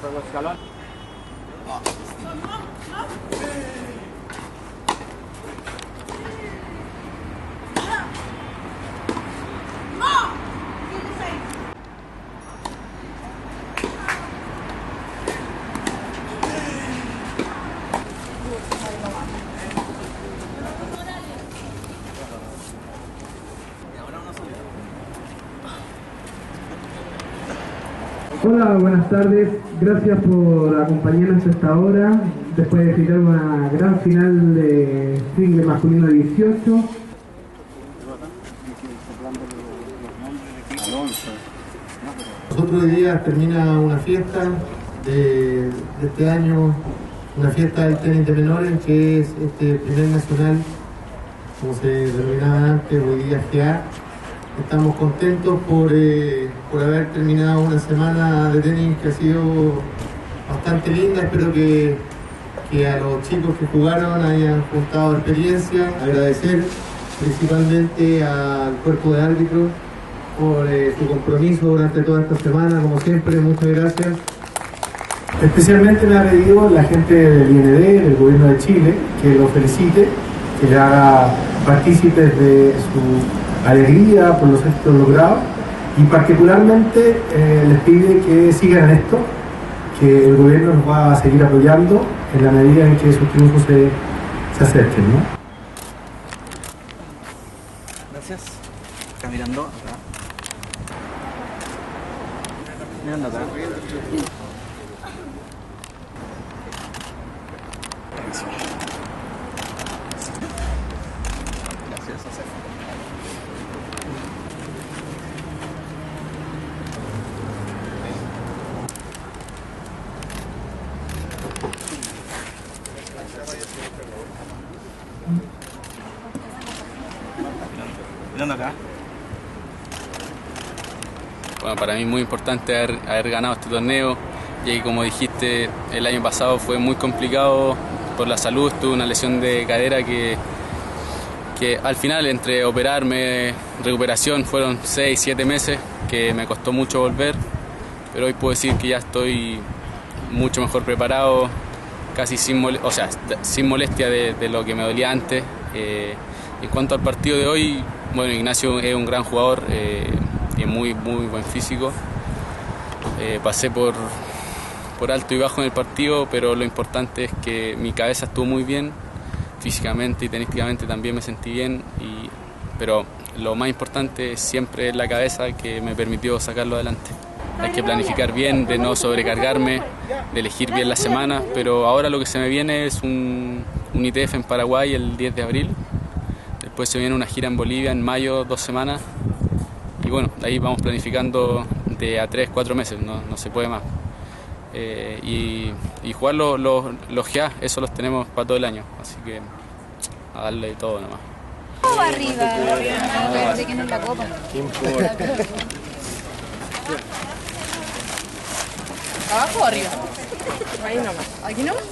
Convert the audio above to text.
por los Hola, buenas tardes. Gracias por acompañarnos a esta hora. Después de disfrutar una gran final de single masculino 18. Nosotros hoy día termina una fiesta de, este año, una fiesta del tenis menores, que es este primer nacional, como se denominaba antes, hoy día GA. Estamos contentos por, eh, por haber terminado una semana de tenis que ha sido bastante linda. Espero que, que a los chicos que jugaron hayan juntado experiencia. Agradecer principalmente al cuerpo de árbitros por eh, su compromiso durante toda esta semana. Como siempre, muchas gracias. Especialmente me ha pedido la gente del IND, del gobierno de Chile, que lo felicite, que le haga partícipes de su alegría por los éxitos logrados y particularmente eh, les pide que sigan en esto, que el gobierno nos va a seguir apoyando en la medida en que sus triunfos se, se acerquen. Gracias. Acá mirando, acá. Mirando acá. Mirando acá. Bueno, para mí es muy importante haber, haber ganado este torneo, ya que como dijiste, el año pasado fue muy complicado por la salud, tuve una lesión de cadera que, que al final entre operarme, recuperación, fueron 6, 7 meses, que me costó mucho volver, pero hoy puedo decir que ya estoy mucho mejor preparado, casi sin, mole- o sea, sin molestia de, de lo que me dolía antes. Eh, en cuanto al partido de hoy, bueno, Ignacio es un gran jugador eh, y muy, muy buen físico. Eh, pasé por, por alto y bajo en el partido, pero lo importante es que mi cabeza estuvo muy bien, físicamente y tenísticamente también me sentí bien, y, pero lo más importante siempre es la cabeza que me permitió sacarlo adelante. Hay que planificar bien, de no sobrecargarme, de elegir bien las semanas, pero ahora lo que se me viene es un, un ITF en Paraguay el 10 de abril, después se viene una gira en Bolivia en mayo, dos semanas, y bueno, de ahí vamos planificando de a tres, cuatro meses, no, no se puede más. Eh, y, y jugar los, los, los GA, eso los tenemos para todo el año, así que a darle todo nomás. ¿Cómo arriba? Parece que no es la copa. ¿Abajo o arriba? Ahí nomás. ¿Aquí nomás?